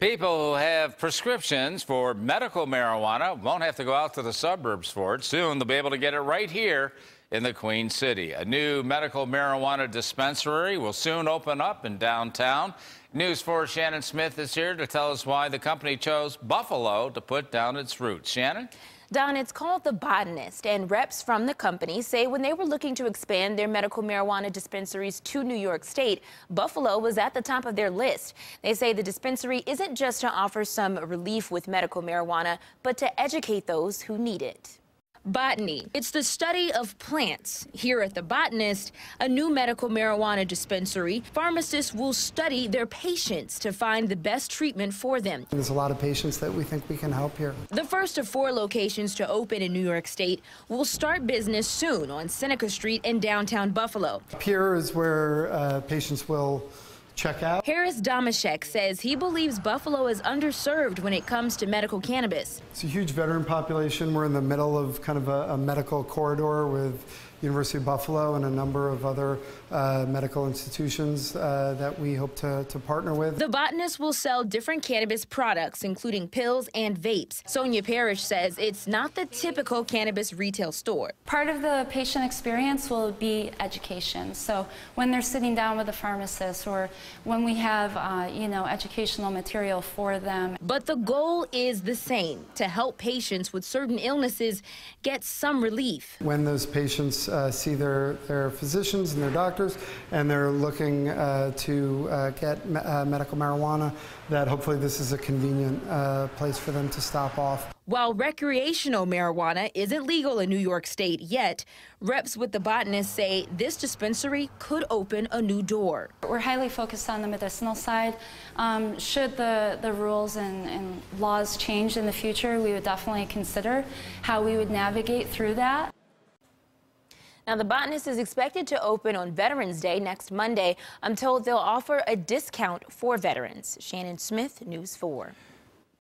People who have prescriptions for medical marijuana won't have to go out to the suburbs for it. Soon they'll be able to get it right here in the Queen City. A new medical marijuana dispensary will soon open up in downtown. News 4 Shannon Smith is here to tell us why the company chose Buffalo to put down its roots. Shannon? Don, it's called The Botanist, and reps from the company say when they were looking to expand their medical marijuana dispensaries to New York State, Buffalo was at the top of their list. They say the dispensary isn't just to offer some relief with medical marijuana, but to educate those who need it. Botany. It's the study of plants. Here at The Botanist, a new medical marijuana dispensary, pharmacists will study their patients to find the best treatment for them. There's a lot of patients that we think we can help here. The first of four locations to open in New York State will start business soon on Seneca Street in downtown Buffalo. Here is where uh, patients will check out. Harris Domashek says he believes Buffalo is underserved when it comes to medical cannabis. It's a huge veteran population. We're in the middle of kind of a, a medical corridor with University of Buffalo and a number of other uh, medical institutions uh, that we hope to, to partner with. The botanist will sell different cannabis products, including pills and vapes. Sonia Parrish says it's not the typical cannabis retail store. Part of the patient experience will be education. So when they're sitting down with a pharmacist or when we have, uh, you know, educational material for them. But the goal is the same, to help patients with certain illnesses get some relief. When those patients uh, see their, their physicians and their doctors, and they're looking uh, to uh, get me uh, medical marijuana, that hopefully this is a convenient uh, place for them to stop off. While recreational marijuana isn't legal in New York State yet, reps with the botanist say this dispensary could open a new door. We're highly focused on the medicinal side. Um, should the, the rules and, and laws change in the future, we would definitely consider how we would navigate through that. Now, the Botanist is expected to open on Veterans Day next Monday. I'm told they'll offer a discount for veterans. Shannon Smith, News 4.